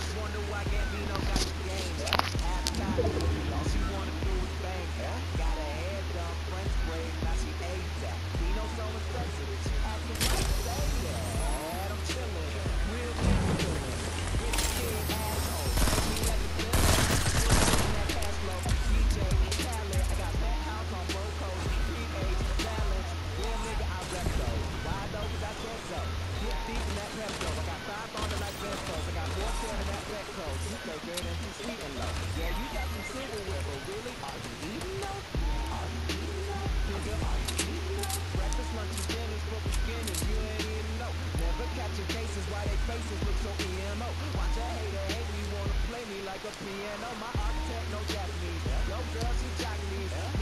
just wonder why Gambino got piano, my octet, no Japanese. No girl, she Japanese.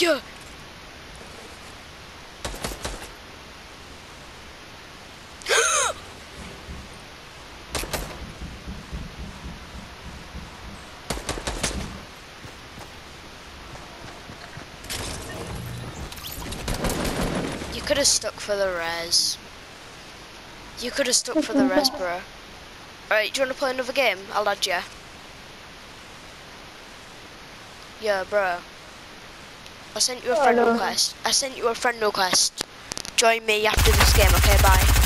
you! you could have stuck for the res. You could have stuck for the res, bro. Alright, do you want to play another game? I'll add you. Yeah, bro. I sent you a friend request. I sent you a friend request. Join me after this game, okay? Bye.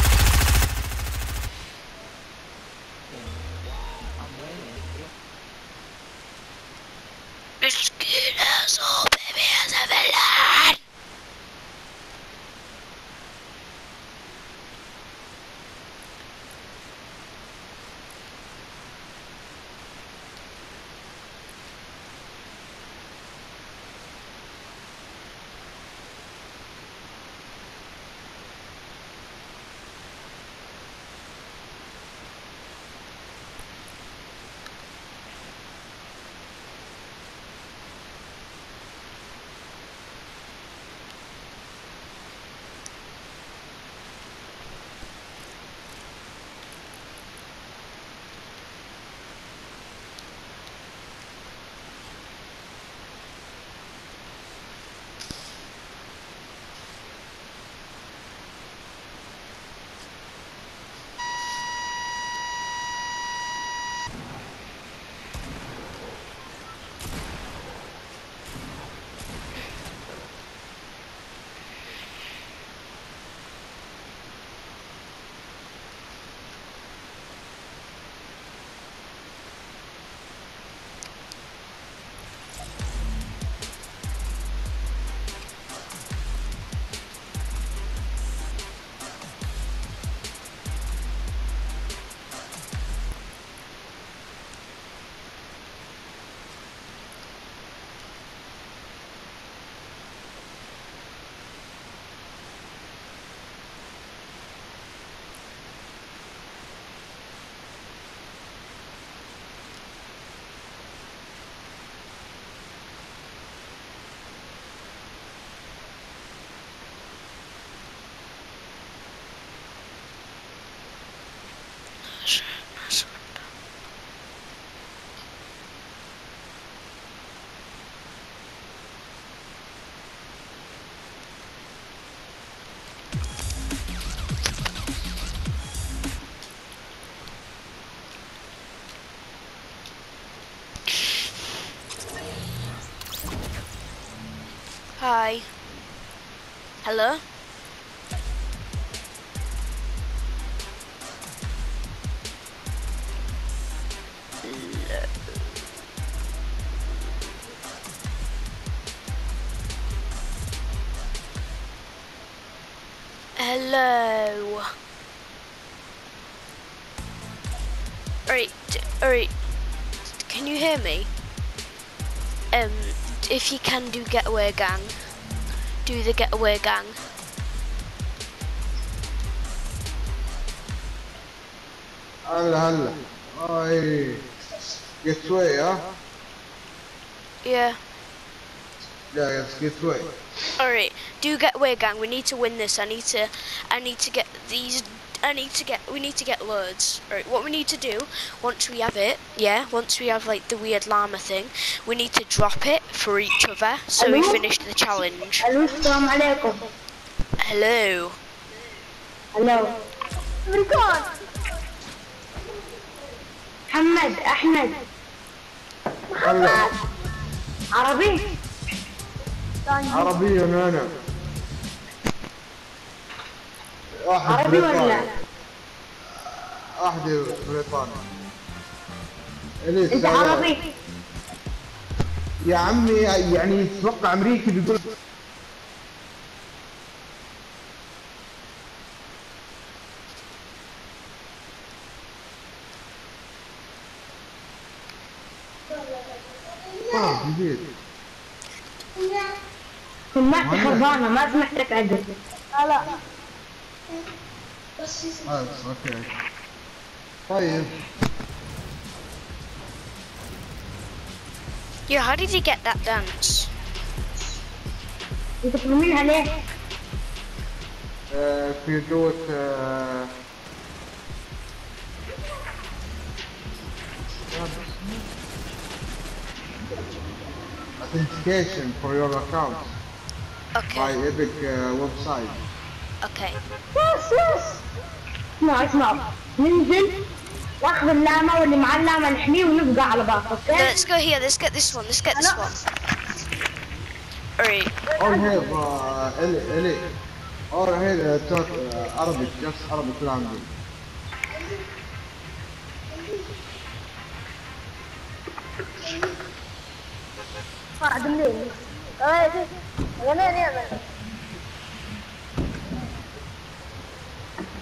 Hello? Hello. Alright, alright. Can you hear me? Um, if you can do getaway gang, do the getaway gang. هلا هلا اي get away ها Yeah. yeah yes get away Alright, do getaway gang. We need to win this. I need to, I need to get these. I need to get. We need to get loads. Alright, what we need to do once we have it, yeah, once we have like the weird llama thing, we need to drop it for each other so we Hello? finish the challenge. الو السلام عليكم Hello. الو ريكورد محمد احمد هلا عربي عربيا انا واحد عربي ولا بريطاني واحد بريطاني. إنت. عربي؟ يا عمي يعني يتوقع أمريكي بيقول آه جديد. سمعتي خربانة ما سمعتك عدل. لا. آه، اوكي طيب Yeah, how did he get that dance? انت ترمينها ليه؟ uh, if you do it uh, authentication for your account by Okay, Epic uh, website. أوكي يس يس اسمع اسمع ننزل وأخذ اللاما واللي مع اللاما نحميه ونبقى على بعض أوكي ليتس جو هير ليتس جيت ذيس ون ليتس جيت ذيس ون اون هيف الي الي اور هيف توك عربي جاست عربي كل عندي صعد منين؟ أنا أنا أنا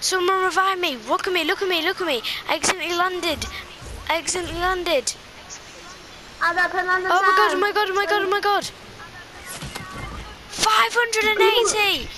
Someone revive me. Look at me, look at me, look at me. I accidentally landed. I accidentally landed. I got on the Oh my god, oh my god, oh my god, oh my god. 580!